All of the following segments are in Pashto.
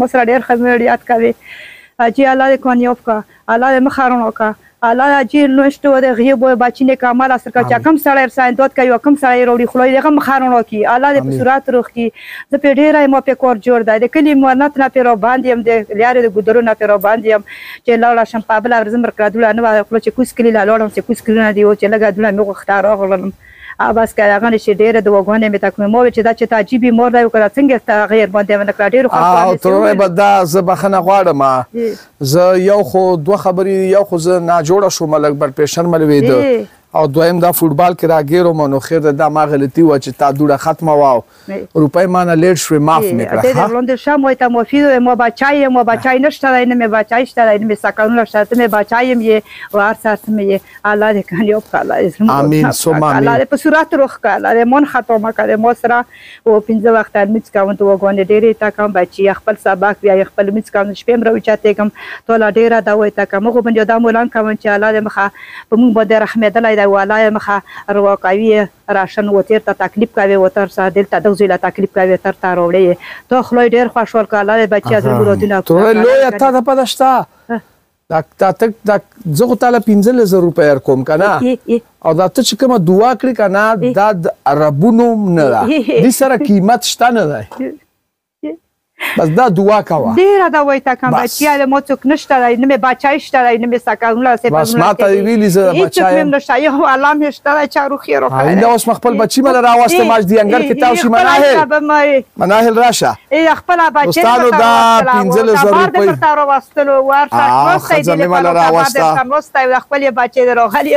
مو سره ډیر خزمه یاد کوي اجي الله دې کوان یوب کا الله دې مخارونو کا الله اجي نوشته ور غیب و بچینه کا مال اثر کا چا کم سړی ساين دوت کوي او کم سړی وروړي خلوی دغه مخارونو کی الله دې په صورت روخ کی زه په ډیر مو په کور جوړ دی د کلی مونت نه پیرو باندې هم د لیارې د ګدرو نه پیرو باندې هم چې لاړه شم په بل ورځ مرکړه دوله نه خپل چې کوس کلی لاړم چې کوس کلی نه دی او چې لګا دوله مې غوښته راغلم او بس که هغه نشي ډيره د وګونې مې تکمه مور چې دا چې تا جيبي مور دا وکړه څنګه ستا هغه ير باندې ونه کړه ډيرو خلکو او ترورې به دا زه بخنه غواړم زه یو خو دوه خبرې یو خو زه نا جوړه شو ملک بر پېشن ملوي ده او دویم دا فوټبال کې راګیرو مونو خیر دا ما غلطي و چې تا دوړه ختمه واو روپۍ مانه لېډ شوې ماف مې کړه ها. وړاندې شم وای ته مفید وې ما باچا یې ما باچا یې نشته دی نه مې باچا یې شته دی نه مې سکرونه شته ته مې باچا یې یې و هر څه هر څه مې یې الله دې کامیاب کړه الله دې زموږ امین ثم امین الله دې په صورت روخ کړه الله دې مون خطا مه کړه ما سره و پنځه وخت لمونځ کوم دعاګانې ډېرې ته کوم بچي خپل سبق بیا یې خپل لمونځ کوم شپې هم راوچتېږم ته لا ډېره دعا ته کوم هغو بنیادامو لنګ کوم چې الله دې مخه په موږ باندې رحمېدلی دی و الله یې مخه روا کوي راشن و تیر ته تکلیف کوی و تر سه دلته دغزی له تکلیف کوی تر ته راوړی یی تا خلای ډیر خوشحال که الله دی بچی از ری مرادونه پوره کړه لوی ته ده پده شته دا دا تک دا زه خو تعالی 15000 روپۍ ور کوم کنه او دا ته چې کومه دعا کړې کنه دا د عربونو نه ده د سره قیمت شته نه ده بس دا دعا کوا ډیره دا وای تا کوم بچیا له مو څوک نشته راي نه مې بچای شته راي نه مې سکرونه سه په بس ما ته ویلی زه بچای هیڅ کوم نشته یو الله مې شته راي چارو خیر خو دا اوس خپل بچی مل راوسته ماج دی انګر کې تاسو مناهل مناهل راشه ای خپل بچی استاد دا 15000 روپۍ پر تارو واستلو ورته مو سې دی مل راوسته مو سې خپل بچی دروغلی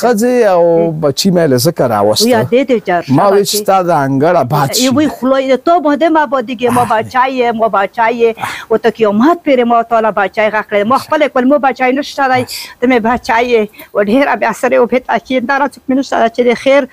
ښځې او بچی مې له ذکر راوسته ما وی چې تا د انګړ آباد شي وی خلای تو بده ما بده کې ما بچای ما بچای او ته قیامت پیر ما تعالی بچای غکړې ما خپل کول مو بچای نشته دی ته مې بچای او ډیر بیا سره او په تاکید دارا چې منو سره چې خیر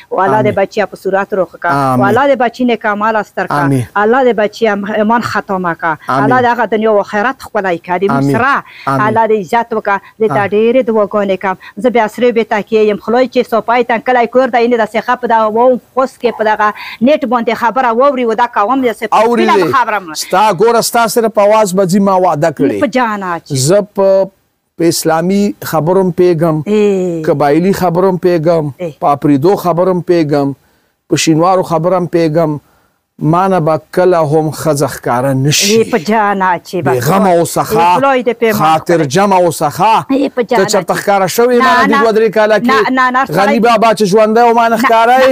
والله دی بچیا په صورت روخ کا والله دی بچی نیک عمل ستر کا الله دی بچی ایمان ختمه کا الله دی هغه دنیا او اخرت خپلای کا دی مسرا الله دی عزت وکا دی تا ډیر دواګانې کم زه بیا سره به تکیه یم خلای چې سوپای تن کله کور دا اینه د سخه په دا و خوس کې په دغه نیټ باندې خبره ووري ودا کوم یې سپیلا خبره ستا ګور ستا سره په واز بځی ما وعده کړی په جانا چې زه په په اسلامي خبرو هم پوهېږم، قبایلي خبرو هم پوهېږم، په اپرېدو خبرو هم پوهېږم، په شینوارو خبرو هم پوهېږم، ما نه به کله هم ښځه ښکاره نه شي. بې غمه اوسخه، خاطر جمعه اوسخه، ته چېرته ښکاره شوې ما نه دې دوه درې کاله کې؟ غني بابا چې ژوندی و ما نه ښکاره یې؟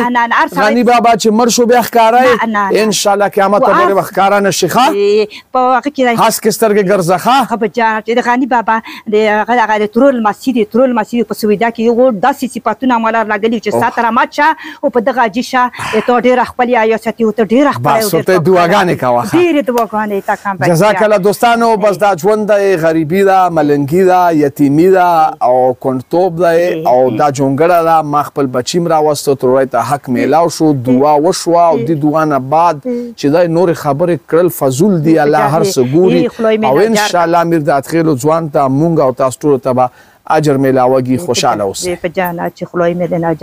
غني بابا چې مړ شو بیا ښکاره یې؟ انشاالله قیامت ته پورې به ښکاره نه شې ښه. په هغه کې راځي هسکې سترګې ګرځه ښه هغه بچا چې د غني بابا د هغه هغه د ترور لمسی دی ترور لمسی په سویدا کې یو داسې صفاتونه مالا لګلي چې ستا تر مات شه او په دغه عاجي شه ته ډېره ښکلې یې ساتي او ته ډېره ښکلې او ډېره دعاګانې کوه ډېرې دعاګانې تا کوم بچا جزاک الله دوستانو بس دا ژوند دی غریبي ده ملنګي ده یتیمي ده او کونډتوب دی او دا جونګړه ده ما خپل بچي م راوسته ترورای ته حق میلاو شو دعا وشوه او د دعا نه بعد چی دا نوری خبری کړل فضول دی الله هر څه ګوری او ان شاءالله میر دادخیلو ځوان ته مونږ او تاسو ټولو ته به اجر میلاوږی خوشحاله اوسئ.